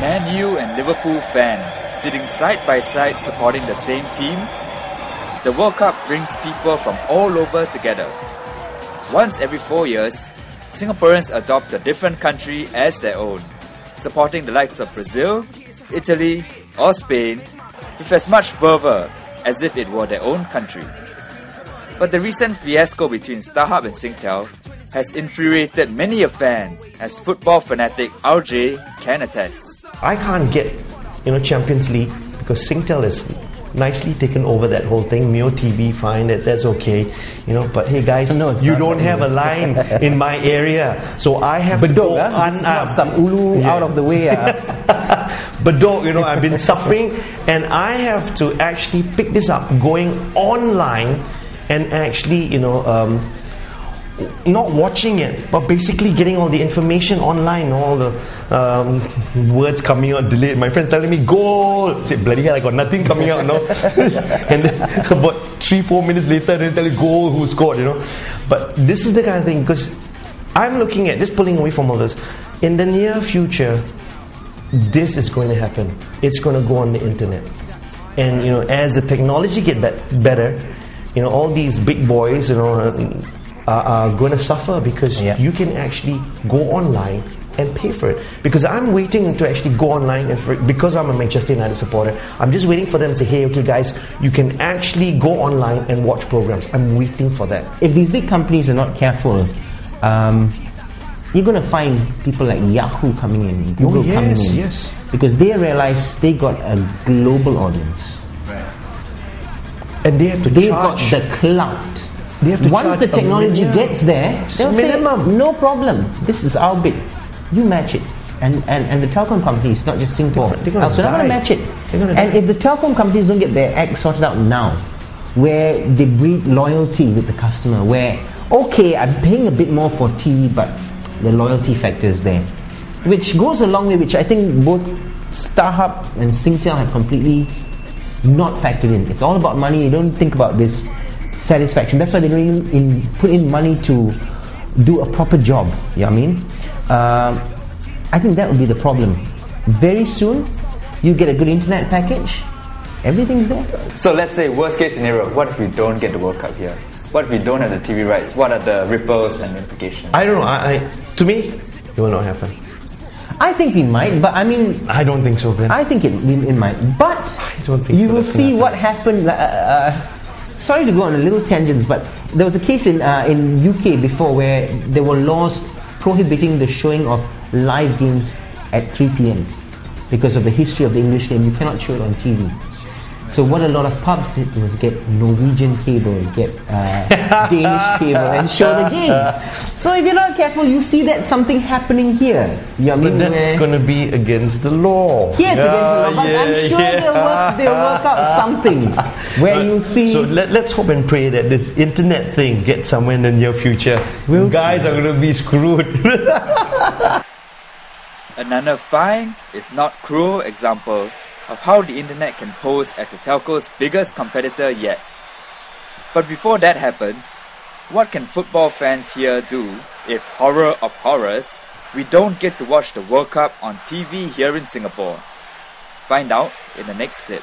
Man U and Liverpool fan sitting side by side supporting the same team. The World Cup brings people from all over together. Once every four years, Singaporeans adopt a different country as their own, supporting the likes of Brazil, Italy, or Spain with as much fervour as if it were their own country. But the recent fiasco between StarHub and Singtel has infuriated many a fan, as football fanatic RJ can attest. I can't get, you know, Champions League because Singtel is nicely taken over that whole thing. Mio TV, fine, that, that's okay, you know. But hey, guys, No, it's you don't have a line in my area, so I have to Bedok, go ah, un- this is not uh, some ulu Yeah. out of the way. ah. Bedok, you know, I've been suffering, and I have to actually pick this up, going online, and actually, you know. Um, not watching it, but basically getting all the information online, all the um, words coming out delayed. My friend telling me goal. Said bloody hell, I got nothing coming out, no. and then about three, four minutes later, they tell you goal, who scored, you know. But this is the kind of thing because I'm looking at just pulling away from all this. In the near future, this is going to happen. It's going to go on the internet, and you know, as the technology get bet- better, you know, all these big boys, you know, are, are going to suffer because Yeah. you can actually go online and pay for it. Because I'm waiting to actually go online and for, because I'm a Manchester United supporter, I'm just waiting for them to say, hey, okay, guys, you can actually go online and watch programs. I'm waiting for that. if these big companies are not careful, um, you're going to find people like Yahoo coming in, Google Oh, yes, coming in, yes. because they realize they got a global audience. And they have to They've charge. got the clout. They have to Once the technology gets there, they'll say, minimum. no problem. This is our bit. You match it. And, and, and the telecom companies, not just Singapore, They're they're not going to match it. And die. if the telecom companies don't get their act sorted out now, where they breed loyalty with the customer, where, okay, I'm paying a bit more for TV, but the loyalty factor is there. Which goes a long way, which I think both StarHub and Singtel have completely not factored in. It's all about money. You don't think about this satisfaction. That's why they don't even in, put in money to do a proper job. You know what I mean? Um I think that would be the problem. Very soon, you get a good internet package. Everything's there. So let's say worst case scenario, what if we don't get the World Cup here? What if we don't have the TV rights? What are the ripples and implications? I don't know. I, I to me, it will not happen. I think we might, but I mean, I don't think so, Ben. I think it, we- it might. But don't think you so, will see gonna what happened. Uh, uh, sorry to go on a little tangents, but there was a case in uh, in UK before where there were laws prohibiting the showing of live games at 3 p.m. because of the history of the English game. You cannot show it on TV. So what a lot of pubs did was get Norwegian cable, get uh, Danish cable, and show the games. So if you're not careful, you see that something happening here. You know I But mean? that's Where- going to be against the law. yeah, it's against the law, but I'm sure yeah. they'll, work, they'll work out something where you see. So let, let's hope and pray that this internet thing gets somewhere in the near future. We'll guys are going to be screwed. Another fine, if not cruel, example of how the internet can pose as the telco's biggest competitor yet. But before that happens, what can football fans here do if, horror of horrors, we don't get to watch the World Cup on TV here in Singapore? Find out in the next clip.